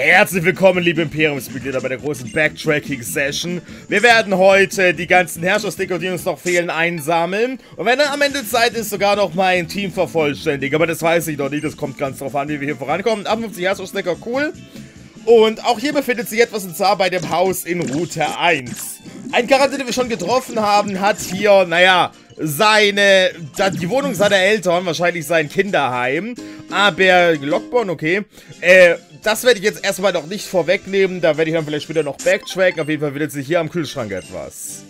Herzlich willkommen, liebe Imperiumsmitglieder, bei der großen Backtracking-Session. Wir werden heute die ganzen Herrschersticker, die uns noch fehlen, einsammeln. Und wenn dann am Ende Zeit ist, sogar noch mein Team vervollständigen. Aber das weiß ich noch nicht, das kommt ganz drauf an, wie wir hier vorankommen. 58 Herrschersticker, cool. Und auch hier befindet sich etwas, und zwar bei dem Haus in Route 1. Ein Charakter, den wir schon getroffen haben, hat hier, naja, seine, die Wohnung seiner Eltern, wahrscheinlich sein Kinderheim. Aber Lockborn, okay. Äh, das werde ich jetzt erstmal noch nicht vorwegnehmen. Da werde ich dann vielleicht später noch backtracken. Auf jeden Fall findet sich hier am Kühlschrank etwas.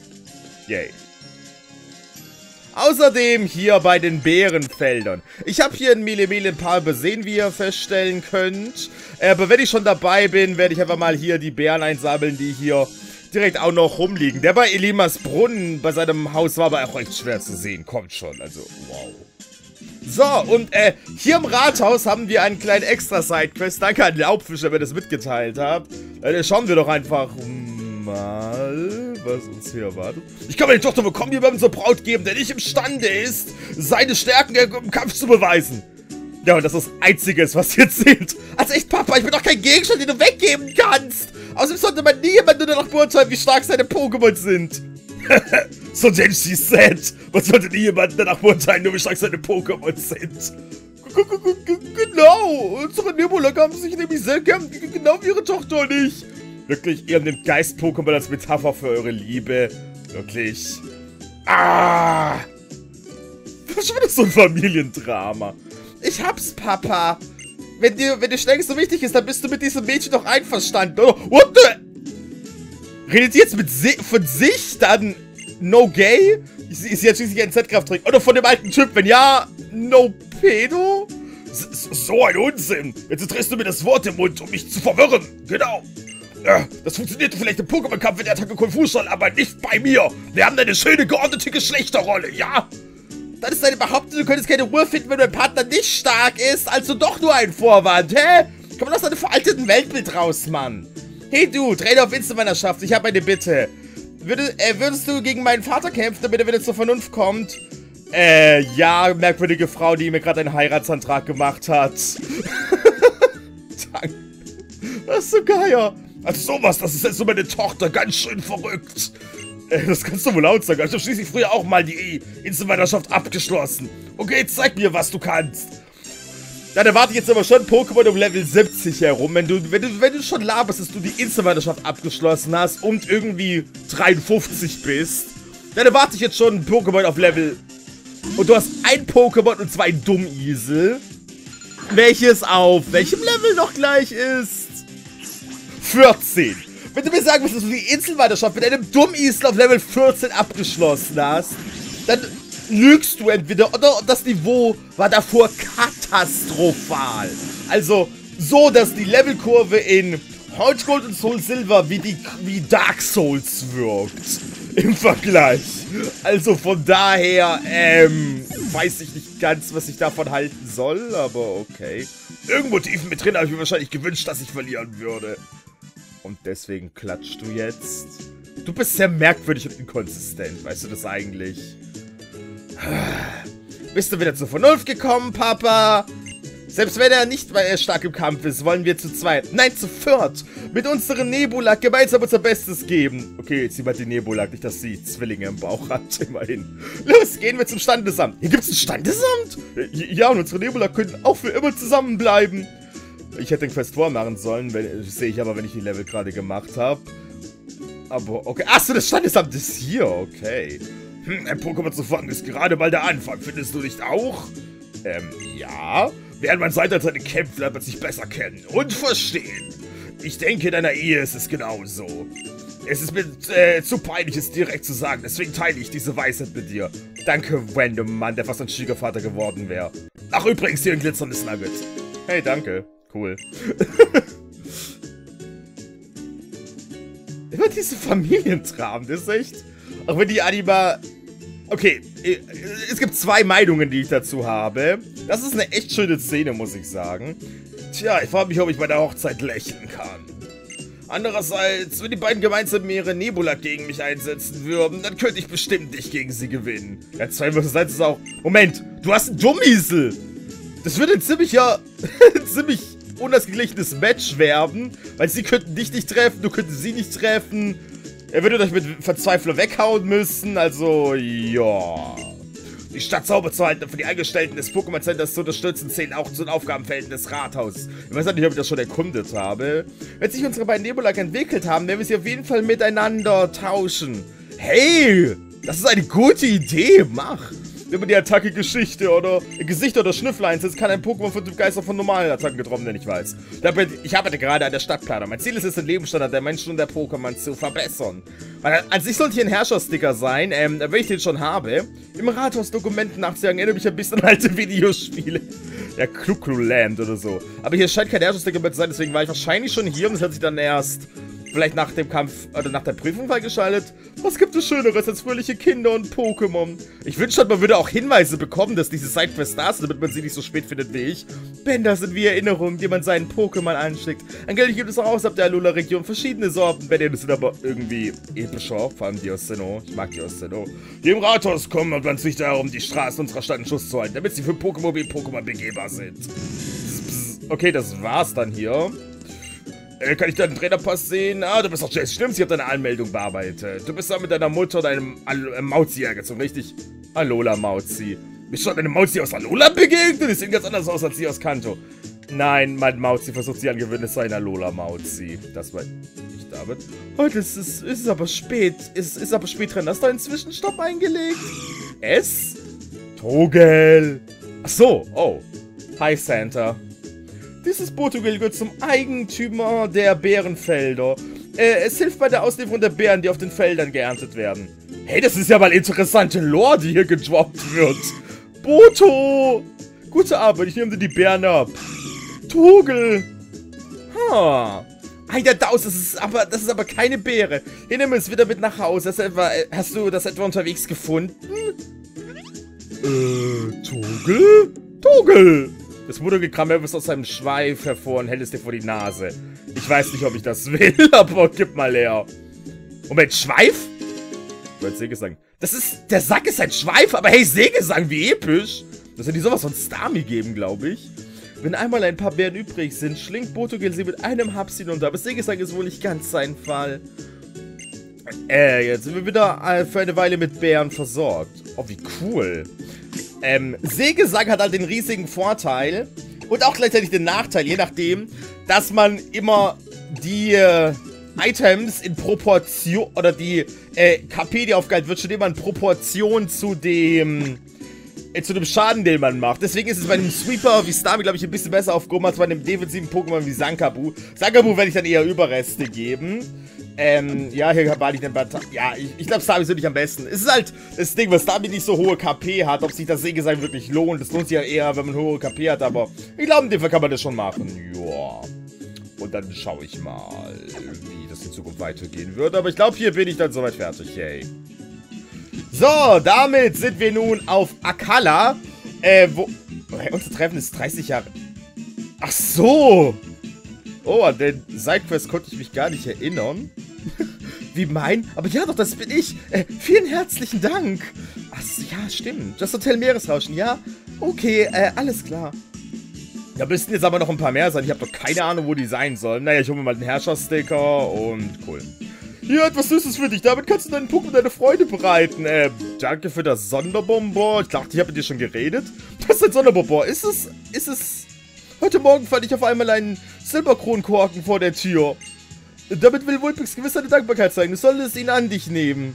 Yay. Außerdem hier bei den Bärenfeldern. Ich habe hier in Milemile ein paar besehen, wie ihr feststellen könnt. Aber wenn ich schon dabei bin, werde ich einfach mal hier die Bären einsammeln, die hier direkt auch noch rumliegen. Der bei Elimas Brunnen bei seinem Haus war aber auch recht schwer zu sehen. Kommt schon, also wow. So, und äh, hier im Rathaus haben wir einen kleinen Extra-Sidequest. Danke an Laubfisch, der mir das mitgeteilt hat. Äh, schauen wir doch einfach mal, was uns hier erwartet. Ich kann meine Tochter bekommen, jemandem zur Braut geben, der nicht imstande ist, seine Stärken im Kampf zu beweisen. Ja, und das ist das Einzige, was jetzt zählt. Also echt, Papa, ich bin doch kein Gegenstand, den du weggeben kannst. Außerdem sollte man nie jemanden nur danach beurteilen, wie stark seine Pokémon sind. So Denshi said. Man sollte nie jemanden danach beurteilen, nur wie stark seine Pokémon sind. Genau, unsere Nebula haben sich nämlich sehr gern, genau wie ihre Tochter und ich. Wirklich, ihr nehmt Geist-Pokémon als Metapher für eure Liebe. Wirklich. Ah! Schon wieder so ein Familiendrama. Ich hab's, Papa. Wenn dir, wenn dir Stärke so wichtig ist, dann bist du mit diesem Mädchen doch einverstanden, oder? What the? Redet sie jetzt mit si von sich, dann no gay? Ist sie jetzt schließlich ein Z-Kraft trägt. Oder von dem alten Typ, wenn ja, no pedo? S so ein Unsinn. Jetzt drehst du mir das Wort im Mund, um mich zu verwirren. Genau. Das funktioniert vielleicht im Pokémon-Kampf in der Attacke Kung Fu schon, aber nicht bei mir. Wir haben eine schöne geordnete Geschlechterrolle, ja? Das ist deine Behauptung, du könntest keine Ruhe finden, wenn dein Partner nicht stark ist, also doch nur ein Vorwand, hä? Komm aus deinem veralteten Weltbild raus, Mann. Hey du, Trainer auf Insta-Meisterschaft, ich habe eine Bitte. Würde, äh, würdest du gegen meinen Vater kämpfen, damit er wieder zur Vernunft kommt? Äh, ja, merkwürdige Frau, die mir gerade einen Heiratsantrag gemacht hat. Danke. Das ist so geil. Also sowas, das ist jetzt so meine Tochter, ganz schön verrückt. Äh, das kannst du wohl laut sagen. Ich habe schließlich früher auch mal die Inselwanderschaft abgeschlossen. Okay, zeig mir, was du kannst. Dann erwarte ich jetzt aber schon Pokémon um Level 70 herum. Wenn du, wenn du, wenn du schon laberst, dass du die Inselwanderschaft abgeschlossen hast und irgendwie 53 bist, dann erwarte ich jetzt schon Pokémon auf Level... Und du hast ein Pokémon und zwei Dummisel. Welches auf welchem Level noch gleich ist? 14. Wenn du mir sagen willst, dass du die Inselwanderschaft mit einem Dummisel auf Level 14 abgeschlossen hast, dann lügst du entweder oder das Niveau war davor katastrophal. Also so, dass die Levelkurve in Heart Gold und Soul Silver wie, die, wie Dark Souls wirkt. Im Vergleich. Also von daher, ähm, weiß ich nicht ganz, was ich davon halten soll, aber okay. Irgendwo tief mit drin habe ich mir wahrscheinlich gewünscht, dass ich verlieren würde. Und deswegen klatschst du jetzt. Du bist sehr merkwürdig und inkonsistent, weißt du das eigentlich? Bist du wieder zur Vernunft gekommen, Papa? Selbst wenn er nicht stark im Kampf ist, wollen wir zu zweit, nein, zu viert, mit unseren Nebulak gemeinsam unser Bestes geben. Okay, jetzt mal die Nebulak, nicht, dass sie Zwillinge im Bauch hat, immerhin. Los, gehen wir zum Standesamt. Hier gibt es ein Standesamt? Ja, und unsere Nebulak können auch für immer zusammenbleiben. Ich hätte den Quest vormachen sollen, sehe ich aber, wenn ich die Level gerade gemacht habe. Aber, okay. Achso, das Standesamt ist hier, okay. Hm, ein Pokémon zu fangen ist gerade mal der Anfang, findest du nicht auch? Ähm, ja. Während man seit seine kämpft, lernt man sich besser kennen und verstehen. Ich denke, in deiner Ehe ist es genauso. Es ist mir äh, zu peinlich, es direkt zu sagen, deswegen teile ich diese Weisheit mit dir. Danke, random Mann, der fast ein Schwiegervater geworden wäre. Ach, übrigens, hier ein glitzerndes Nugget. Hey, danke. Cool. Immer diese Familientraum, das ist echt... Auch wenn die Anima Okay, äh, es gibt zwei Meinungen, die ich dazu habe. Das ist eine echt schöne Szene, muss ich sagen. Tja, ich frage mich, ob ich bei der Hochzeit lächeln kann. Andererseits, wenn die beiden gemeinsam mehrere Nebula gegen mich einsetzen würden, dann könnte ich bestimmt nicht gegen sie gewinnen. Ja, zwei vs. 1 ist auch... Moment, du hast einen Dummiesel! Das würde ein ziemlicher... ziemlich unausgeglichenes Match werden, weil sie könnten dich nicht treffen, du könntest sie nicht treffen. Er würde euch mit Verzweifler weghauen müssen, also ja. Die Stadt sauber zu halten und für die Angestellten des Pokémon Centers zu unterstützen, zählen auch zu den Aufgabenfelden des Rathauses. Ich weiß nicht, ob ich das schon erkundet habe. Wenn sich unsere beiden Nebulak entwickelt haben, werden wir sie auf jeden Fall miteinander tauschen. Hey, das ist eine gute Idee, mach. Man die Attacke Geschichte oder Gesicht oder Schnüffel einsetzt, kann ein Pokémon von Typ Geister von normalen Attacken getroffen werden, ich weiß. Ich arbeite gerade an der Stadtplaner. Mein Ziel ist es, den Lebensstandard der Menschen und der Pokémon zu verbessern. Weil an sich sollte hier ein Herrschersticker sein, ähm, wenn ich den schon habe. Im Rathaus Dokumenten nachzujagen, erinnert mich ein bisschen an alte Videospiele. Ja, Klukluland oder so. Aber hier scheint kein Herrschersticker mehr zu sein, deswegen war ich wahrscheinlich schon hier und es hat sich dann erst vielleicht nach dem Kampf oder nach der Prüfung freigeschaltet. Was gibt es Schöneres als fröhliche Kinder und Pokémon? Ich wünschte, man würde auch Hinweise bekommen, dass diese Sidequests da sind, damit man sie nicht so spät findet wie ich. Bänder sind wie Erinnerungen, die man seinen Pokémon anschickt. Angeblich gibt es auch außerhalb der Alola-Region verschiedene Sorten. Bänder sind aber irgendwie epischer, vor allem die Sinnoh. Ich mag die Sinnoh. Hier im Rathaus kümmert man sich darum, die Straßen unserer Stadt in Schuss zu halten, damit sie für Pokémon wie Pokémon begehbar sind. Okay, das war's dann hier. Äh, kann ich deinen Trainerpass sehen? Ah, du bist doch Jess. Stimmt, sie hat deine Anmeldung bearbeitet. Du bist da mit deiner Mutter und deinem äh, Mauzi hergezogen, richtig? Alola Mauzi. Bist du schon eine Mauzi aus Alola begegnet? Die sehen ganz anders aus als sie aus Kanto. Nein, mein Mauzi versucht sie an Gewinn, es sei Alola Mauzi. Das war nicht David. Heute ist es, ist es aber spät. Es ist aber spät dran. Hast du einen Zwischenstopp eingelegt? Es? Togel. Ach so, oh. Hi, Santa. Dieses Portugal gehört zum Eigentümer der Bärenfelder. Äh, es hilft bei der Auslieferung der Bären, die auf den Feldern geerntet werden. Hey, das ist ja mal interessante Lore, die hier gedroppt wird. Boto! Gute Arbeit, ich nehme dir die Bären ab. Togel! Ha! Alter Daus, das ist aber, das ist aber keine Beere. Hier, nimm es wieder mit nach Hause. Etwa, hast du das etwa unterwegs gefunden? Äh, Togel? Togel! Das Muttergekramm ist aus seinem Schweif hervor und hält es dir vor die Nase. Ich weiß nicht, ob ich das will, aber gib mal her. Moment, Schweif? Mein Sägesang. Das ist, der Sack ist ein Schweif, aber hey, Sägesang, wie episch. Das hätte die sowas von Stami geben, glaube ich. Wenn einmal ein paar Bären übrig sind, schlingt Botogel sie mit einem Haps hinunter. Aber Sägesang ist wohl nicht ganz sein Fall. Äh, jetzt sind wir wieder äh, für eine Weile mit Bären versorgt. Oh, wie cool. Ähm, Sägesang hat halt den riesigen Vorteil und auch gleichzeitig den Nachteil, je nachdem, dass man immer die äh, Items in Proportion, oder die äh, KP, die aufgehalten wird, schon immer in Proportion zu dem, äh, zu dem Schaden, den man macht. Deswegen ist es bei einem Sweeper wie Starmie, glaube ich, ein bisschen besser aufgehoben als bei einem defensiven Pokémon wie Sankabu. Sankabu werde ich dann eher Überreste geben. Ähm, ja, hier war ich den Bata Ja, ich, ich glaube, Starmie ist wirklich am besten. Es ist halt das Ding, weil Starmie nicht so hohe KP hat, ob sich das Sägesein wirklich lohnt. Das lohnt sich ja eher, wenn man hohe KP hat, aber ich glaube, in dem Fall kann man das schon machen. Ja. Und dann schaue ich mal, wie das in Zukunft weitergehen wird. Aber ich glaube, hier bin ich dann soweit fertig, yay. So, damit sind wir nun auf Akala. Äh, wo... Hey, unser Treffen ist 30 Jahre... Ach so! Oh, an den Sidequest konnte ich mich gar nicht erinnern. Wie mein? Aber ja, doch, das bin ich. Äh, vielen herzlichen Dank. Ach, ja, stimmt. Das Hotel Meeresrauschen, ja? Okay, äh, alles klar. Da müssten jetzt aber noch ein paar mehr sein. Ich habe doch keine Ahnung, wo die sein sollen. Naja, ich hole mir mal den Herrschersticker und cool. Hier, etwas Süßes für dich. Damit kannst du deinen Puppen deine Freude bereiten. Ähm, danke für das Sonderbonbon. Ich dachte, ich habe mit dir schon geredet. Das ist ein Sonderbonbon. Ist es, ist es... Heute Morgen fand ich auf einmal einen Silberkronkorken vor der Tür. Damit will Wulpix gewiss seine Dankbarkeit zeigen. Du solltest ihn an dich nehmen.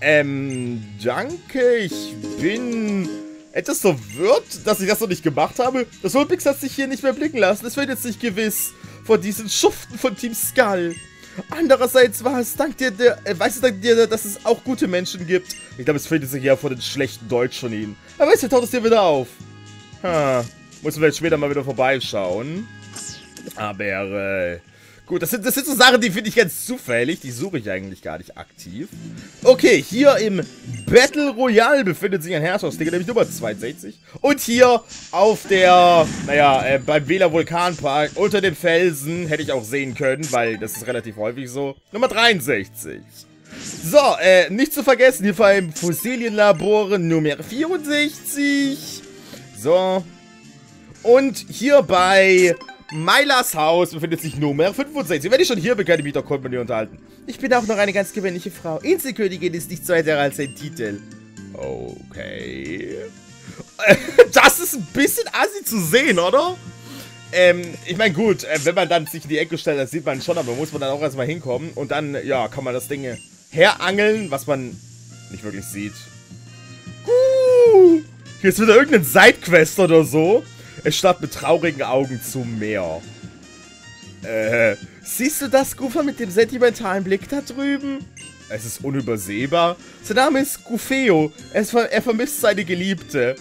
Ähm, danke. Ich bin etwas verwirrt, dass ich das noch nicht gemacht habe. Das Wulpix hat sich hier nicht mehr blicken lassen. Es wird jetzt nicht gewiss vor diesen Schuften von Team Skull. Andererseits war es dank dir, der, äh, weiß es dank dir, dass es auch gute Menschen gibt. Ich glaube, es fällt sich ja vor den schlechten Deutsch von ihnen. Aber weißt du, taucht es dir wieder auf. Ha, muss vielleicht später mal wieder vorbeischauen. Aber, äh, Gut, das sind, das sind so Sachen, die finde ich ganz zufällig. Die suche ich eigentlich gar nicht aktiv. Okay, hier im Battle Royale befindet sich ein Herrschersticker, nämlich Nummer 62. Und hier auf der, naja, äh, beim Wähler Vulkanpark unter dem Felsen hätte ich auch sehen können, weil das ist relativ häufig so. Nummer 63. So, äh, nicht zu vergessen, hier beim Fossilienlabor Nummer 64. So. Und hier bei Mylas Haus befindet sich Nummer 65. Wenn ich schon hier bin, kann ich mich doch kurz mit dir unterhalten. Ich bin auch noch eine ganz gewöhnliche Frau. Inselkönigin ist nicht weiter als ein Titel. Okay. Das ist ein bisschen assi zu sehen, oder? Ähm, ich meine, gut, äh, wenn man dann sich in die Ecke stellt, das sieht man schon, aber muss man dann auch erstmal hinkommen. Und dann, ja, kann man das Ding herangeln, was man nicht wirklich sieht. Uh, hier ist wieder irgendein Sidequest oder so. Es starrt mit traurigen Augen zum Meer. Äh, siehst du das, Goofer, mit dem sentimentalen Blick da drüben? Es ist unübersehbar. Sein Name ist Gufeo. Er, er vermisst seine Geliebte.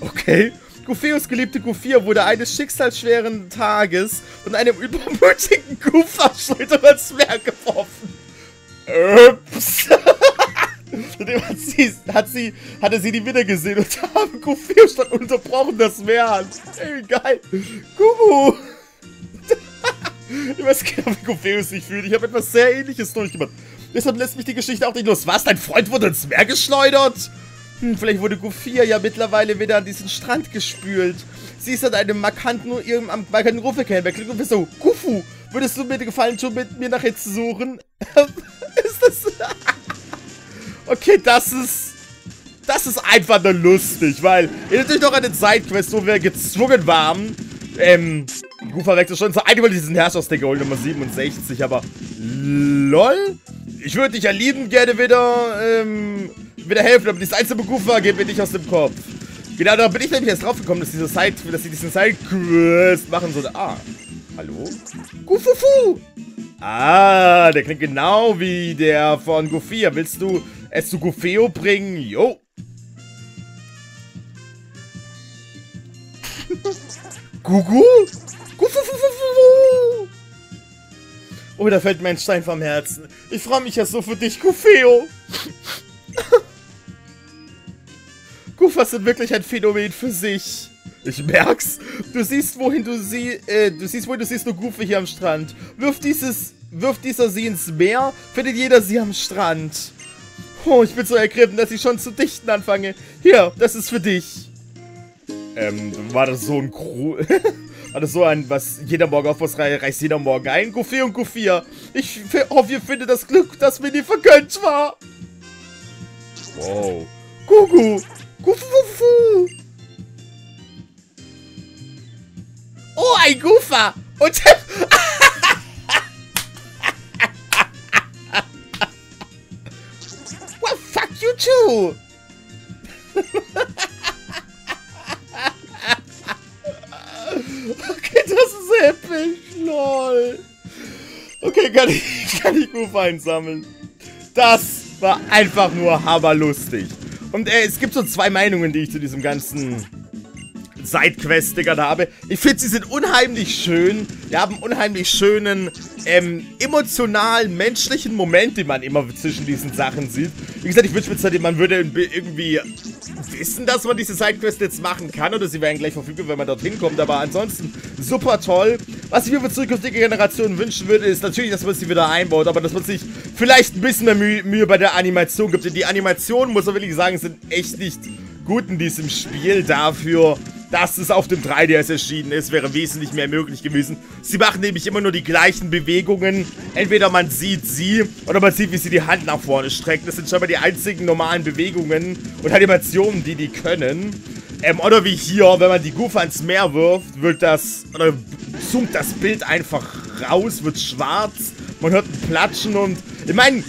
Okay. Gufeos geliebte Gufia wurde eines schicksalsschweren Tages von einem übermütigen Gufa-Schulter ins Meer geworfen. Ups. Zudem hat sie, hat sie, hatte sie die wieder gesehen und haben Gufio statt unterbrochen das Meer an. Ey, geil. Gugu. ich weiß genau, wie Gufeo sich fühlt. Ich habe etwas sehr ähnliches durchgemacht. Deshalb lässt mich die Geschichte auch nicht los. Was? Dein Freund wurde ins Meer geschleudert? Hm, vielleicht wurde Gufia ja mittlerweile wieder an diesen Strand gespült. Sie ist an einem markanten, ihrem markanten Ruf erkennen. Klingt ungefähr so, Gufu, würdest du mir Gefallen tun, mit mir nach jetzt zu suchen? ist das... okay, das ist... Das ist einfach nur lustig, weil... Erinnert euch noch den Sidequest, wo wir gezwungen waren, ähm... Gufa wechselt schon zu einem diesen Herrscherstick geholt, Nummer 67, aber... LOL? Ich würde dich ja lieben gerne wieder, ähm wieder helfen, aber dieses einzelne Berufer geht mir nicht aus dem Kopf. Genau, da bin ich nämlich erst drauf gekommen, dass diese Side, dass sie diesen Side-Quest machen sollte. Ah, hallo? Gufufu! Ah, der klingt genau wie der von Gufia. Willst du es zu Gufeo bringen? Jo. Gugu? Gufufufufu! Oh, da fällt mir ein Stein vom Herzen. Ich freue mich ja so für dich, Gufeo. Goofers sind wirklich ein Phänomen für sich. Ich merk's. Du siehst, wohin du sie, äh, du siehst, wohin du siehst, nur Goofy hier am Strand. Wirft dieses, wirft dieser sie ins Meer, findet jeder sie am Strand. Oh, ich bin so ergriffen, dass ich schon zu dichten anfange. Hier, das ist für dich. Ähm, war das so ein Gru... war das so ein, was jeder Morgen auf was reißt jeder Morgen ein? Goofy und Goofy. Ich hoffe, ihr findet das Glück, das mir nie vergönnt war. Wow. Gugu, Gufufu. Oh, ein Gufa. Und... too. okay, das ist episch. Lol. Okay, kann ich, kann ich Gufa einsammeln. Das war einfach nur hammerlustig. Und äh, es gibt so zwei Meinungen, die ich zu diesem ganzen Sidequest-Dingern habe. Ich finde, sie sind unheimlich schön. Die haben einen unheimlich schönen, ähm, emotionalen, menschlichen Moment, den man immer zwischen diesen Sachen sieht. Wie gesagt, ich wünsche mir, man würde irgendwie wissen, dass man diese Sidequest jetzt machen kann oder sie wären gleich verfügbar, wenn man dorthin kommt. Aber ansonsten super toll. Was ich mir für zukünftige Generationen wünschen würde, ist natürlich, dass man sie wieder einbaut, aber dass man sich vielleicht ein bisschen mehr Mühe, Mühe bei der Animation gibt. Denn die Animationen, muss man wirklich sagen, sind echt nicht gut in diesem Spiel dafür dass es auf dem 3DS erschienen ist, wäre wesentlich mehr möglich gewesen. Sie machen nämlich immer nur die gleichen Bewegungen. Entweder man sieht sie oder man sieht, wie sie die Hand nach vorne strecken. Das sind scheinbar die einzigen normalen Bewegungen und Animationen, die die können. Ähm, oder wie hier, wenn man die Goof ans Meer wirft, wird das, oder zoomt das Bild einfach raus, wird schwarz. Man hört ein Platschen und, ich meine,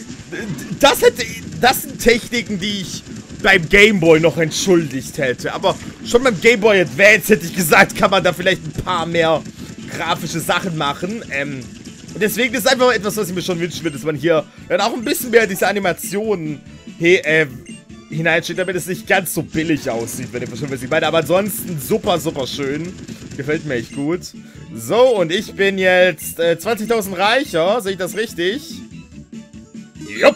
das hätte, das sind Techniken, die ich beim Gameboy noch entschuldigt hätte. Aber schon beim Gameboy Advance hätte ich gesagt, kann man da vielleicht ein paar mehr grafische Sachen machen. Ähm, und deswegen ist es einfach etwas, was ich mir schon wünschen würde, dass man hier dann auch ein bisschen mehr diese Animationen he, äh, hineinsteht, damit es nicht ganz so billig aussieht, wenn ihr versteht, was ich meine. Aber ansonsten super, super schön. Gefällt mir echt gut. So, und ich bin jetzt äh, 20.000 reicher. Sehe ich das richtig? Jupp.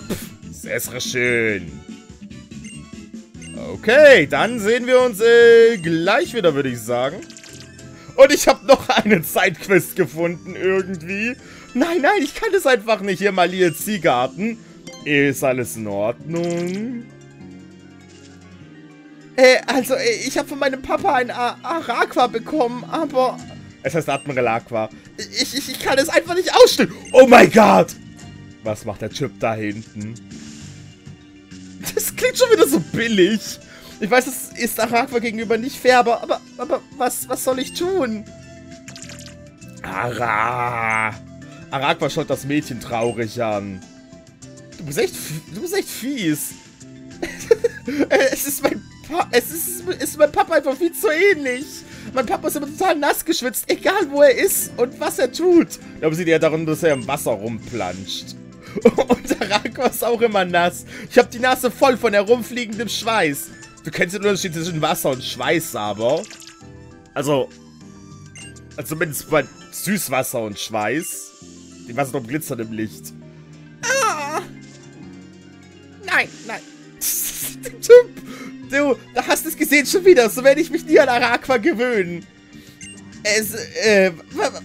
Sehr schön. Okay, dann sehen wir uns äh, gleich wieder, würde ich sagen. Und ich habe noch eine Sidequest gefunden, irgendwie. Nein, nein, ich kann das einfach nicht. Hier mal hier Ziehgarten. Ist alles in Ordnung? Äh, also, äh, ich habe von meinem Papa ein Araqua bekommen, aber Es heißt Admiral Aqua. Ich, ich, ich kann es einfach nicht ausstehen. Oh mein Gott! Was macht der Chip da hinten? Das klingt schon wieder so billig. Ich weiß, es ist Arakwa gegenüber nicht fair, aber, aber, aber was, was soll ich tun? Ara. Arakwa schaut das Mädchen traurig an. Du bist echt, du bist echt fies. es ist mein pa es ist, ist mein Papa einfach viel zu ähnlich. Mein Papa ist immer total nass geschwitzt, egal wo er ist und was er tut. Aber sie ja darum, dass er im Wasser rumplanscht. Und Arakwa ist auch immer nass. Ich habe die Nase voll von herumfliegendem Schweiß. Du kennst den Unterschied zwischen Wasser und Schweiß, aber... Also... Also zumindest bei Süßwasser und Schweiß. Die Wassertropfen glitzern im Licht. Ah! Nein, nein. typ! Du, da hast du es gesehen schon wieder. So werde ich mich nie an Arakwa gewöhnen. Es, äh,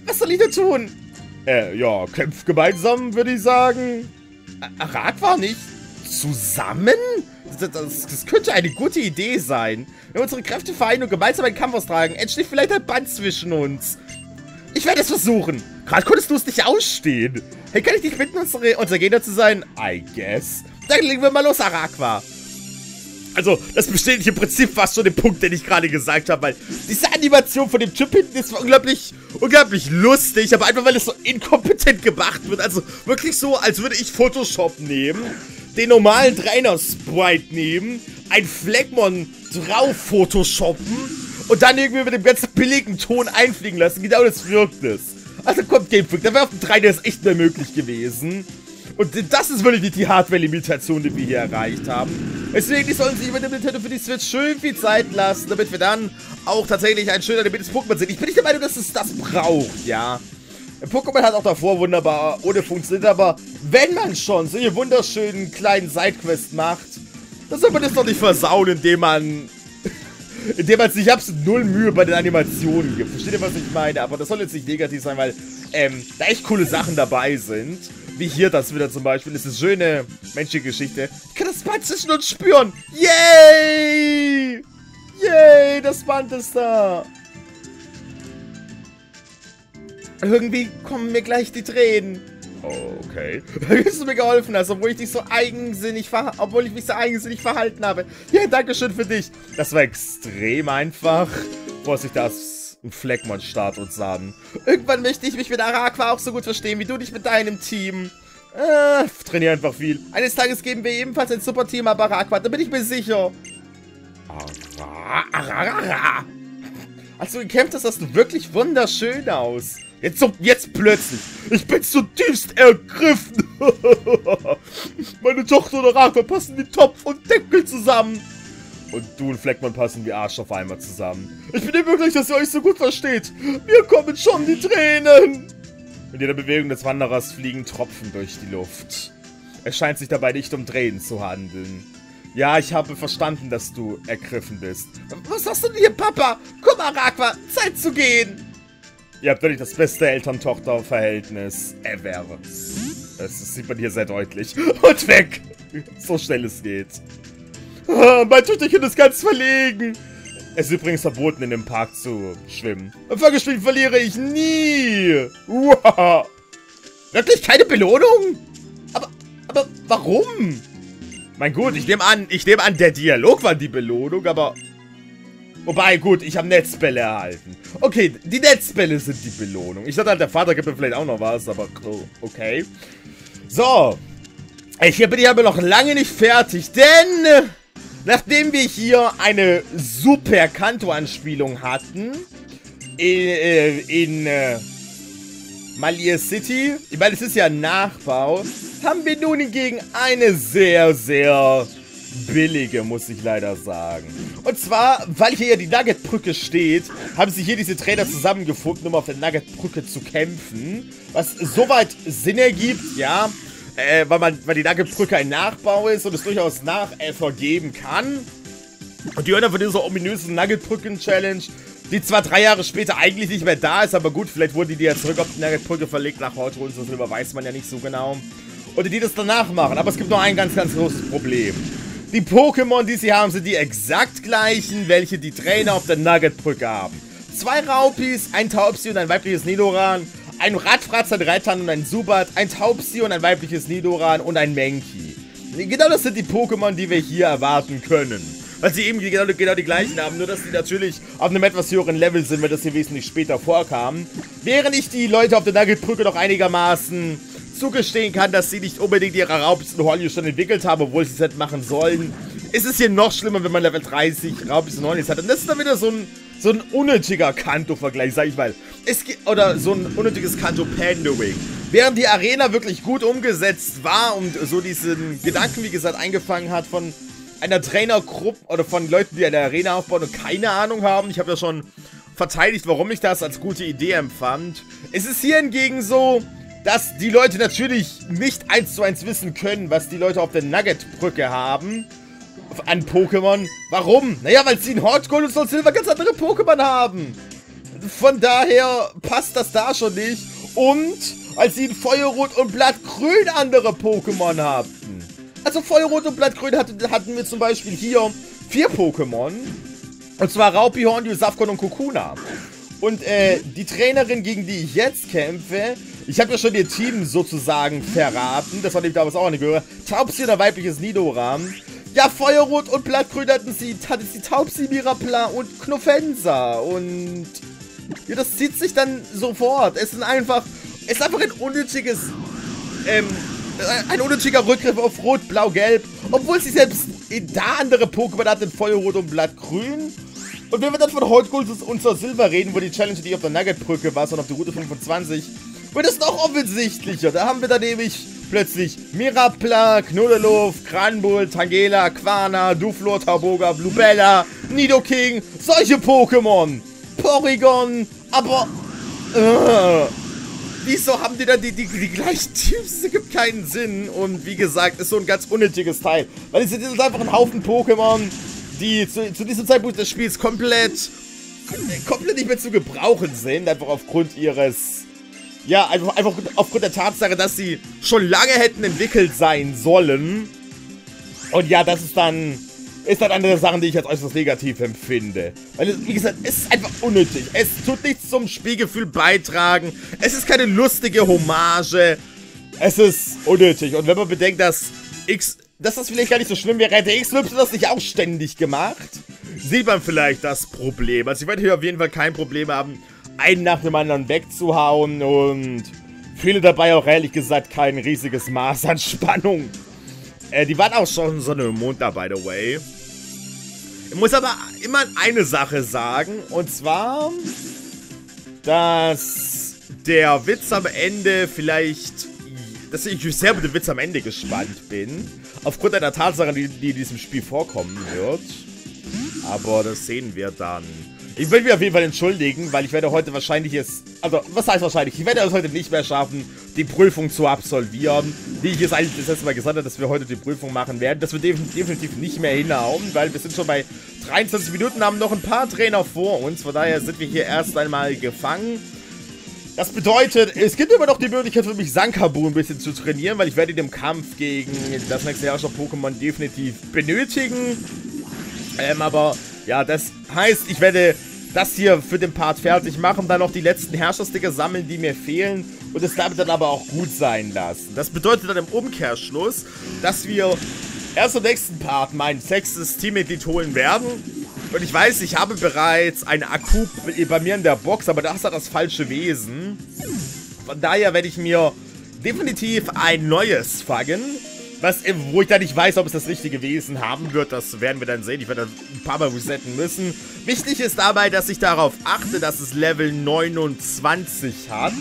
was soll ich da tun? Äh, ja, kämpft gemeinsam, würde ich sagen. Arakwa nicht? Zusammen? Das, das, das, könnte eine gute Idee sein. Wenn wir unsere Kräfte vereinen und gemeinsam einen Kampf austragen, entsteht vielleicht ein Band zwischen uns. Ich werde es versuchen. Gerade konntest du es nicht ausstehen. Hey, kann ich dich bitten, unsere, unser Gegner zu sein? I guess. Dann legen wir mal los, Arakwa. Also, das bestätigt im Prinzip fast schon den Punkt, den ich gerade gesagt habe, weil diese Animation von dem Typ hinten ist unglaublich, unglaublich lustig, aber einfach, weil es so inkompetent gemacht wird. Also, wirklich so, als würde ich Photoshop nehmen, den normalen Trainer-Sprite nehmen, ein Fleckmon drauf photoshoppen und dann irgendwie mit dem ganz billigen Ton einfliegen lassen. Genau das wirkt es. Also kommt Gamefreak, da wäre auf dem 3DS echt mehr möglich gewesen. Und das ist wirklich die Hardware-Limitation, die wir hier erreicht haben. Deswegen sollen sich mit dem Nintendo für die Switch schön viel Zeit lassen, damit wir dann auch tatsächlich ein schöner animiertes Pokémon sehen. Ich bin nicht der Meinung, dass es das braucht, ja. Pokémon hat auch davor wunderbar ohne funktioniert, aber wenn man schon solche wunderschönen kleinen Sidequests macht, dann soll man das doch nicht versauen, indem man indem man sich absolut null Mühe bei den Animationen gibt. Versteht ihr, was ich meine? Aber das soll jetzt nicht negativ sein, weil ähm, da echt coole Sachen dabei sind. Wie hier das wieder zum Beispiel. Das ist eine schöne menschliche Geschichte. Ich kann das Band zwischen uns spüren. Yay! Yay, das Band ist da. Irgendwie kommen mir gleich die Tränen. Okay. Dass du mir geholfen hast, obwohl ich dich so eigensinnig obwohl ich mich so eigensinnig verhalten habe. Ja, danke schön für dich. Das war extrem einfach. Vorsicht, da ist ein Fleckmon-Start uns an. Irgendwann möchte ich mich mit Arakwa auch so gut verstehen, wie du dich mit deinem Team. Äh, trainiere einfach viel. Eines Tages geben wir ebenfalls ein super Team ab Arakwa, da bin ich mir sicher. Ara, Arara. Als du gekämpft hast, hast du wirklich wunderschön aus. Jetzt so, jetzt plötzlich. Ich bin zutiefst ergriffen. Meine Tochter und Raka passen wie Topf und Deckel zusammen. Und du und Fleckmann passen wie Arsch auf einmal zusammen. Ich bin dir wirklich, dass ihr euch so gut versteht. Mir kommen schon die Tränen. Mit jeder Bewegung des Wanderers fliegen Tropfen durch die Luft. Es scheint sich dabei nicht um Tränen zu handeln. Ja, ich habe verstanden, dass du ergriffen bist. Was hast du denn hier, Papa? Komm, Arakwa, Zeit zu gehen. Ihr habt wirklich das beste Eltern-Tochter-Verhältnis ever. Das sieht man hier sehr deutlich. Und weg! So schnell es geht. Ah, mein Töchterchen ist ganz verlegen. Es ist übrigens verboten, in dem Park zu schwimmen. Vergespielt verliere ich nie. Wow. Wirklich keine Belohnung? Aber, aber warum? Mein gut, ich nehme an, ich nehme an, der Dialog war die Belohnung, aber Wobei, gut, ich habe Netzbälle erhalten. Okay, die Netzbälle sind die Belohnung. Ich dachte halt, der Vater gibt mir vielleicht auch noch was, aber okay. So. Ich bin ich aber noch lange nicht fertig, denn nachdem wir hier eine super Kanto-Anspielung hatten in, äh, in äh, Malia City, ich meine, es ist ja ein Nachbau, haben wir nun hingegen eine sehr, sehr billige, muss ich leider sagen. Und zwar, weil hier ja die Nugget-Brücke steht, haben sich hier diese Trainer zusammengefunden, um auf der Nugget-Brücke zu kämpfen. Was soweit Sinn ergibt, ja. Äh, weil, man, weil die Nugget-Brücke ein Nachbau ist und es durchaus Nachäffer geben kann. Und die hören von dieser ominösen Nugget-Brücken-Challenge, die zwar drei Jahre später eigentlich nicht mehr da ist, aber gut, vielleicht wurden die ja zurück auf die Nugget-Brücke verlegt nach Hot und so weiß man ja nicht so genau. Oder die das danach machen, aber es gibt noch ein ganz, ganz großes Problem. Die Pokémon, die sie haben, sind die exakt gleichen, welche die Trainer auf der Nugget-Brücke haben. zwei Raupis, ein Taubsi und ein weibliches Nidoran, ein Radfratzer, ein Reitern und ein Subat, ein Taubsi und ein weibliches Nidoran und ein Menki. Genau das sind die Pokémon, die wir hier erwarten können. Weil sie eben genau, genau die gleichen haben, nur dass die natürlich auf einem etwas höheren Level sind, weil das hier wesentlich später vorkam. Während ich die Leute auf der Nuggetbrücke noch einigermaßen zugestehen kann, dass sie nicht unbedingt ihre Raubis und Hollies schon entwickelt haben, obwohl sie es hätten machen sollen, ist es hier noch schlimmer, wenn man Level 30 Raubis und Hollies hat. Und das ist dann wieder so ein, so ein unnötiger Kanto-Vergleich, sag ich mal. Es oder so ein unnötiges Kanto-Pandering. Während die Arena wirklich gut umgesetzt war und so diesen Gedanken, wie gesagt, eingefangen hat von einer Trainergruppe oder von Leuten, die eine Arena aufbauen und keine Ahnung haben. Ich habe ja schon verteidigt, warum ich das als gute Idee empfand. Es ist hier hingegen so, dass die Leute natürlich nicht eins zu eins wissen können, was die Leute auf der Nugget-Brücke haben. An Pokémon. Warum? Naja, weil sie in Hot Gold und Soul Silver ganz andere Pokémon haben. Von daher passt das da schon nicht. Und als sie in Feuerrot und Blattgrün andere Pokémon hatten. Also Feuerrot und Blattgrün hatten, wir zum Beispiel hier vier Pokémon. Und zwar Raupi, Hornju, Safkon und Kokuna. Und äh, die Trainerin, gegen die ich jetzt kämpfe, ich habe ja schon ihr Team sozusagen verraten. Das war nämlich damals auch eine Göre. Taubsi oder weibliches Nidoran. Ja, Feuerrot und Blattgrün hatten sie, hatte sie Taubsi, Mirapla und Knuffensa. Und ja, das zieht sich dann sofort. Es ist einfach, es ist einfach ein unnötiges, ähm, ein unnötiger Rückgriff auf Rot, Blau, Gelb. Obwohl sie selbst da andere Pokémon hat in Feuerrot und Blattgrün. Und wenn wir dann von Gold und zur Silber reden, wo die Challenge, die auf der Nugget-Brücke war, sondern auf der Route 25, wird es noch offensichtlicher. Da haben wir dann nämlich plötzlich Mirapla, Knuddeluff, Granbull, Tangela, Quana, Duflor, Tauboga, Blubella, Nidoking, solche Pokémon. Porygon, aber... Uh, wieso haben die dann die, die, die gleichen Teams? Das gibt keinen Sinn. Und wie gesagt, ist so ein ganz unnötiges Teil. Weil es sind einfach ein Haufen Pokémon, die zu, zu diesem Zeitpunkt des Spiels komplett, komplett nicht mehr zu gebrauchen sind, einfach aufgrund ihres, ja, einfach, einfach aufgrund der Tatsache, dass sie schon lange hätten entwickelt sein sollen. Und ja, das ist dann, ist dann andere Sachen, die ich als äußerst negativ empfinde. Weil, wie gesagt, es ist einfach unnötig. Es tut nichts zum Spielgefühl beitragen. Es ist keine lustige Hommage. Es ist unnötig. Und wenn man bedenkt, dass X dass das vielleicht gar nicht so schlimm wäre, hätte XY das nicht auch ständig gemacht, sieht man vielleicht das Problem. Also ich werde hier auf jeden Fall kein Problem haben, einen nach dem anderen wegzuhauen und viele dabei auch ehrlich gesagt kein riesiges Maß an Spannung. Äh, die waren auch schon so eine Mond by the way. Ich muss aber immer eine Sache sagen, und zwar, dass der Witz am Ende vielleicht dass ich sehr mit dem Witz am Ende gespannt bin. Aufgrund einer Tatsache, die, die in diesem Spiel vorkommen wird. Aber das sehen wir dann. Ich will mich auf jeden Fall entschuldigen, weil ich werde heute wahrscheinlich jetzt... Also, was heißt wahrscheinlich? Ich werde es heute nicht mehr schaffen, die Prüfung zu absolvieren. Wie ich es eigentlich das letzte Mal gesagt habe, dass wir heute die Prüfung machen werden. Das wird definitiv nicht mehr hinhauen, weil wir sind schon bei 23 Minuten, haben noch ein paar Trainer vor uns. Von daher sind wir hier erst einmal gefangen. Das bedeutet, es gibt immer noch die Möglichkeit für mich, Sankabu ein bisschen zu trainieren, weil ich werde ihn im Kampf gegen das nächste Jahr schon Pokémon definitiv benötigen. Ähm, aber ja, das heißt, ich werde das hier für den Part fertig machen, dann noch die letzten Herrschersticker sammeln, die mir fehlen und es damit dann aber auch gut sein lassen. Das bedeutet dann im Umkehrschluss, dass wir erst im nächsten Part mein sechstes Teammitglied holen werden und ich weiß, ich habe bereits eine Akku bei mir in der Box, aber das hat das falsche Wesen. Von daher werde ich mir definitiv ein neues fangen. Was, wo ich dann nicht weiß, ob es das richtige Wesen haben wird, das werden wir dann sehen. Ich werde ein paar Mal resetten müssen. Wichtig ist dabei, dass ich darauf achte, dass es Level 29 hat.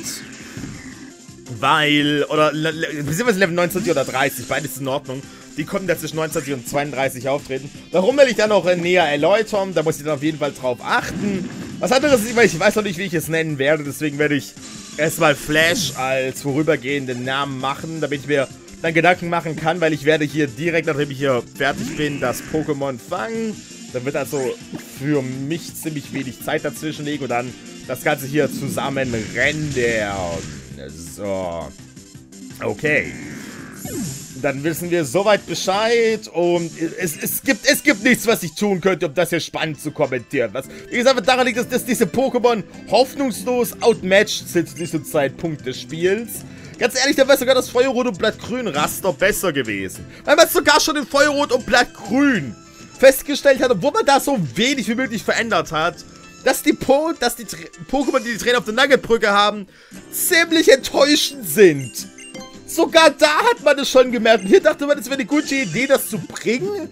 Weil, oder, beziehungsweise Level 29 oder 30, beides in Ordnung die kommen da zwischen 29 und 32 auftreten. Warum will ich da noch näher erläutern? Da muss ich dann auf jeden Fall drauf achten. Was anderes ist, weil ich weiß noch nicht, wie ich es nennen werde. Deswegen werde ich erstmal Flash als vorübergehenden Namen machen, damit ich mir dann Gedanken machen kann, weil ich werde hier direkt, nachdem ich hier fertig bin, das Pokémon fangen. Dann wird also für mich ziemlich wenig Zeit dazwischen liegen und dann das Ganze hier zusammen rendern. So. Okay. dann wissen wir soweit Bescheid und es, es, gibt, es gibt nichts, was ich tun könnte, um das hier spannend zu kommentieren. Was, wie gesagt, daran liegt, dass, dass diese Pokémon hoffnungslos outmatched sind zu diesem Zeitpunkt des Spiels. Ganz ehrlich, da wäre sogar das Feuerrot und Blattgrün Raster besser gewesen. Weil man sogar schon in Feuerrot und Blattgrün festgestellt hat, obwohl man da so wenig wie möglich verändert hat, dass die, po dass die Pokémon, die die Trainer auf der Nuggetbrücke haben, ziemlich enttäuschend sind. Sogar da hat man es schon gemerkt. Und hier dachte man, es wäre eine gute Idee, das zu bringen.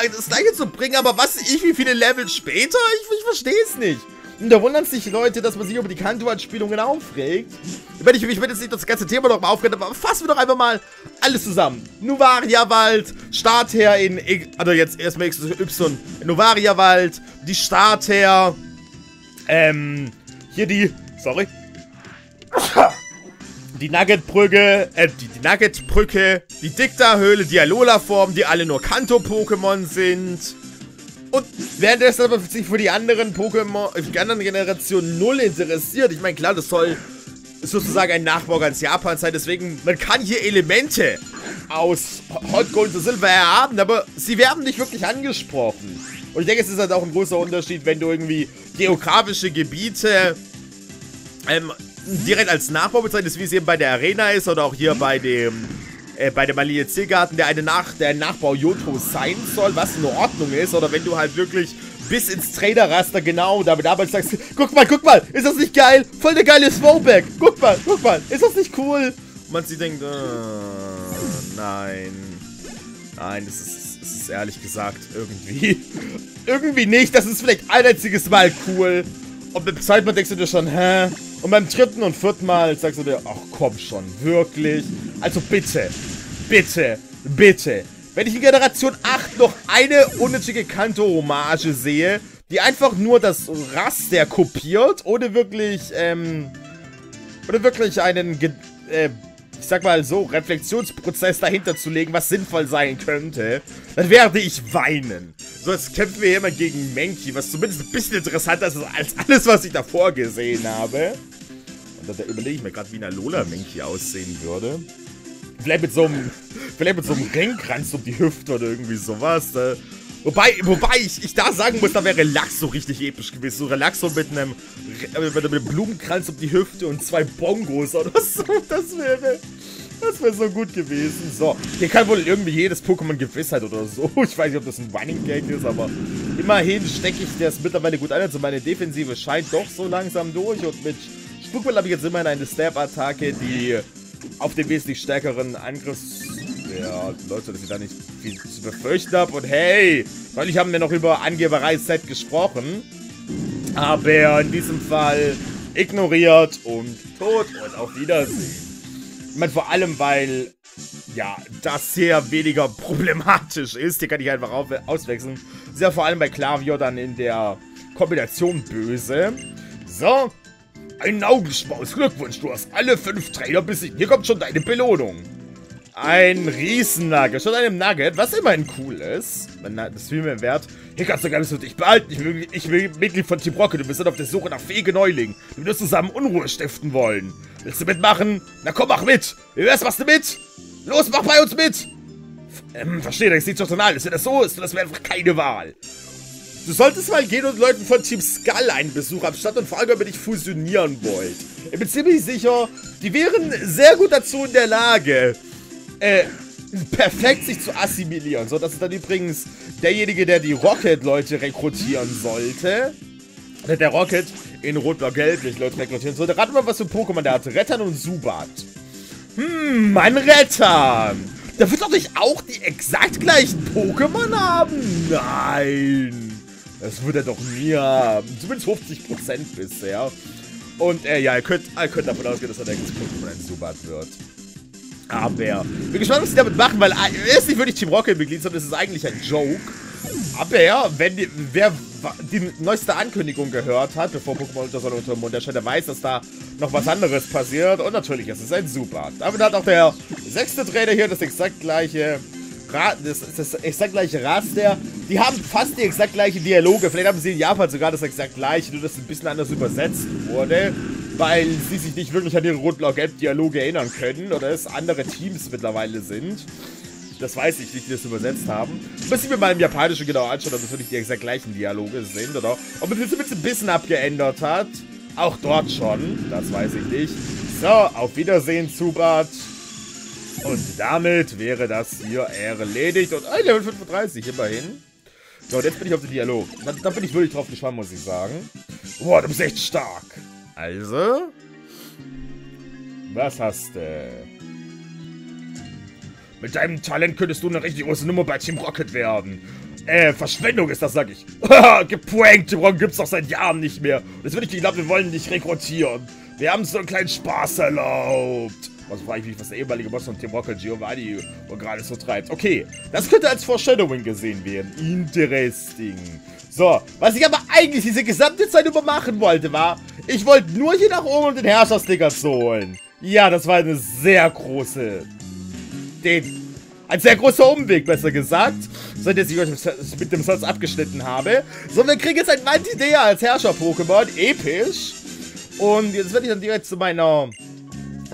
Äh, das gleiche zu bringen, aber was ich, wie viele Level später? Ich, ich verstehe es nicht. Und da wundern sich Leute, dass man sich über die Kanto-Anspielungen aufregt. Ich werde, ich, ich werde jetzt nicht das ganze Thema noch mal aufreden, aber fassen wir doch einfach mal alles zusammen. Nuvaria-Wald, Starther in... Also jetzt erstmal XY. Nuvaria-Wald, die Starther... Ähm... Hier die... Sorry. Die Nuggetbrücke, äh, die, die Nuggetbrücke, die Dicta-Höhle, die Alola-Form, die alle nur Kanto-Pokémon sind. Und währenddessen aber sich für die anderen Pokémon, für die anderen Generationen null interessiert. Ich meine, klar, das soll sozusagen ein Nachbau ganz Japan sein, deswegen, man kann hier Elemente aus Hot Gold und Silber erhaben, aber sie werden nicht wirklich angesprochen. Und ich denke, es ist halt auch ein großer Unterschied, wenn du irgendwie geografische Gebiete ähm, direkt als Nachbau bezeichnest, wie es eben bei der Arena ist oder auch hier bei dem äh, bei dem Allier Zielgarten, der eine Nach der Nachbau Yoto sein soll, was in Ordnung ist, oder wenn du halt wirklich bis ins Trader-Raster genau damit arbeitest, sagst, guck mal, guck mal, ist das nicht geil? Voll der geile Throwback. Guck mal, guck mal, ist das nicht cool? Und man sich denkt, oh, nein. Nein, das ist, das ist ehrlich gesagt irgendwie, irgendwie nicht. Das ist vielleicht ein einziges Mal cool. Und beim zweiten Mal denkst du dir schon, hä? Und beim dritten und vierten Mal sagst du dir, ach komm schon, wirklich? Also bitte, bitte, bitte. Wenn ich in Generation 8 noch eine unnötige Kanto-Hommage sehe, die einfach nur das Raster kopiert, ohne wirklich, ähm, ohne wirklich einen, äh, ich sag mal so, Reflexionsprozess dahinter zu legen, was sinnvoll sein könnte, dann werde ich weinen. So, jetzt kämpfen wir hier mal gegen Menki, was zumindest ein bisschen interessanter ist als alles, was ich davor gesehen habe. Und da überlege ich mir gerade, wie eine Lola Menki aussehen würde. Vielleicht mit so einem, vielleicht mit so einem Ringkranz um die Hüfte oder irgendwie sowas. Da. Wobei, wobei ich, ich da sagen muss, da wäre Relaxo richtig episch gewesen. So Relaxo mit einem, mit einem Blumenkranz um die Hüfte und zwei Bongos oder so. Das wäre, das wäre so gut gewesen. So, hier kann wohl irgendwie jedes Pokémon Gewissheit oder so. Ich weiß nicht, ob das ein Running Gag ist, aber immerhin stecke ich das mittlerweile gut ein. Also meine Defensive scheint doch so langsam durch und mit Spukball habe ich jetzt immerhin eine Stab-Attacke, die auf den wesentlich stärkeren Angriffs... Ja, Leute, dass ich da nicht viel zu befürchten habe. Und hey, neulich haben wir noch über Angeberei-Set gesprochen. Aber in diesem Fall ignoriert und tot und auf Wiedersehen. Ich meine, vor allem, weil, ja, das sehr weniger problematisch ist. Hier kann ich einfach auswechseln. Sehr vor allem bei Klavier dann in der Kombination böse. So, ein Augenschmaus. Glückwunsch, du hast alle fünf Trainer besiegt. Hier kommt schon deine Belohnung. Ein Riesennugget. Schon einem Nugget, was immerhin cool ist. Das ist viel mehr wert. Hier kannst du gar nicht so dich behalten. Ich bin, ich bin Mitglied von Team Rocket. Du bist auf der Suche nach fähigen Neulingen. Wir müssen zusammen Unruhe stiften wollen. Willst du mitmachen? Na komm, mach mit. Wie wär's, machst du mit? Los, mach bei uns mit. Ähm, verstehe, das ist nicht so tonal. Wenn das so ist, das wäre einfach keine Wahl. Du solltest mal gehen und Leuten von Team Skull einen Besuch abstatten und fragen, ob ihr dich fusionieren wollt. Ich bin ziemlich sicher, die wären sehr gut dazu in der Lage, äh, perfekt sich zu assimilieren. So, das ist dann übrigens derjenige, der die Rocket-Leute rekrutieren sollte. Der Rocket in Rot-Blau-Gelb Leute rekrutieren sollte. Rat mal, was für Pokémon der hat. Rettern und Subat. Hm, mein Rettern. Der wird doch nicht auch die exakt gleichen Pokémon haben? Nein. Das wird er doch nie haben. Zumindest 50% bisher. Und äh, ja, ihr könnt, ihr könnt davon ausgehen, dass er der nächste Pokémon ein Subat wird. Aber, bin gespannt, was sie damit machen, weil er ist nicht wirklich Team Rocket-Mitglied, sondern es ist eigentlich ein Joke. Aber, wenn die, wer die neueste Ankündigung gehört hat, bevor Pokémon unter Sonne unter Mond erscheint, der weiß, dass da noch was anderes passiert. Und natürlich ist es ein Subat. Damit hat auch der sechste Trainer hier das exakt gleiche das, das exakt gleiche Raster. Die haben fast die exakt gleiche Dialoge. Vielleicht haben sie in Japan sogar das exakt gleiche, nur dass es ein bisschen anders übersetzt wurde. Weil sie sich nicht wirklich an ihre Rot-Blau-Gelb-Dialoge erinnern können oder es andere Teams mittlerweile sind. Das weiß ich nicht, die das übersetzt haben. Muss ich mir mal im Japanischen genau anschauen, ob das wirklich die exakt gleichen Dialoge sind oder ob es jetzt ein bisschen abgeändert hat. Auch dort schon, das weiß ich nicht. So, auf Wiedersehen, Zubat. Und damit wäre das hier erledigt. Und ein Level 35, immerhin. So, und jetzt bin ich auf den Dialog. Da, da bin ich wirklich drauf gespannt, muss ich sagen. Boah, du bist echt stark. Also. Was hast du? Mit deinem Talent könntest du eine richtig große Nummer bei Team Rocket werden. Äh, Verschwendung ist das, sag ich. Team Rocket gibt's doch seit Jahren nicht mehr. Jetzt würde ich glauben, wir wollen dich rekrutieren. Wir haben so einen kleinen Spaß erlaubt. Was frage ich mich, was der ehemalige Boss von Team Rocket Giovanni gerade so treibt. Okay, das könnte als Foreshadowing gesehen werden. Interesting. So, was ich aber eigentlich diese gesamte Zeit über machen wollte, war, ich wollte nur hier nach oben, um den Herrschersticker zu holen. Ja, das war eine sehr große... Den, ein sehr großer Umweg, besser gesagt. Seit ich euch mit dem Satz abgeschnitten habe. So, wir kriegen jetzt ein Mantidea als Herrscher-Pokémon. Episch. Und jetzt werde ich dann direkt zu meiner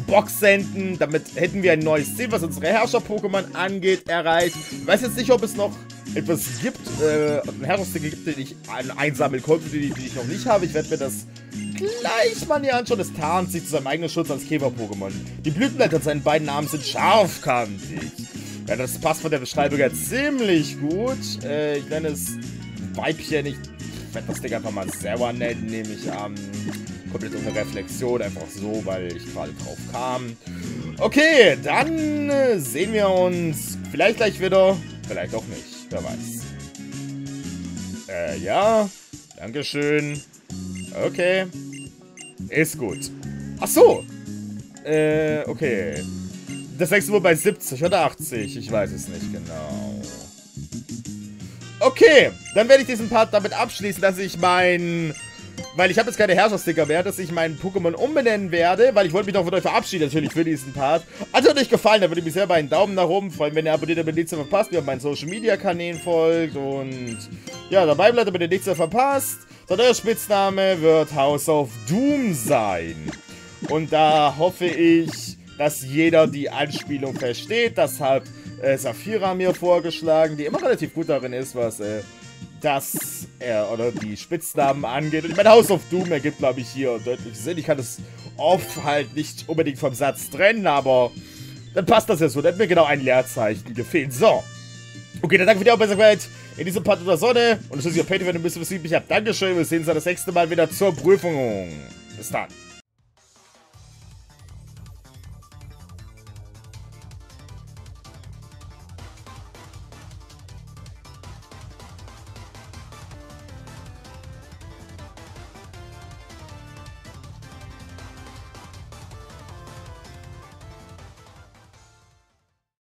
Box senden. Damit hätten wir ein neues Ziel, was unsere Herrscher-Pokémon angeht, erreicht. Ich weiß jetzt nicht, ob es noch etwas gibt, äh, Herrschersticker gibt, den ich einsammeln konnte, ich, den ich noch nicht habe. Ich werde mir das gleich mal hier anschauen. Es tarnt sich zu seinem eigenen Schutz als Käfer-Pokémon. Die Blütenblätter seinen beiden Armen sind scharfkantig. Ja, das passt von der Beschreibung her ziemlich gut. Äh, ich nenne es Weibchen. Ich werde das Ding einfach mal selber nennen, nehme ich an. Komplett ohne Reflexion, einfach so, weil ich gerade drauf kam. Okay, dann äh, sehen wir uns vielleicht gleich wieder, vielleicht auch nicht, wer weiß. Äh, ja, Dankeschön. Okay, ist gut. Ach so, äh, okay. Das nächste Mal bei 70 oder 80, ich weiß es nicht genau. Okay, dann werde ich diesen Part damit abschließen, dass ich mein... Weil ich habe jetzt keine Herrschersticker mehr, dass ich meinen Pokémon umbenennen werde, weil ich wollte mich noch von euch verabschieden natürlich für diesen Part. Hat euch gefallen, dann würde ich mich selber einen Daumen nach oben freuen, wenn ihr abonniert, damit ihr nichts verpasst, mir auf meinen Social Media Kanälen folgt und ja, dabei bleibt, damit ihr nichts mehr verpasst. So, der Spitzname wird House of Doom sein. Und da hoffe ich, dass jeder die Anspielung versteht. Das hat äh, Safira mir vorgeschlagen, die immer relativ gut darin ist, was äh, das äh, oder die Spitznamen angeht. Und ich meine, House of Doom ergibt, glaube ich, hier deutlich Sinn. Ich kann das oft halt nicht unbedingt vom Satz trennen, aber dann passt das ja so. Da hat mir genau ein Leerzeichen gefehlt. So. Okay, dann danke für die Aufmerksamkeit in diesem Part der Sonne. Und es ist hier Patreon, wenn du ein bisschen was ich habe. Dankeschön. Wir sehen uns dann das nächste Mal wieder zur Prüfung. Bis dann.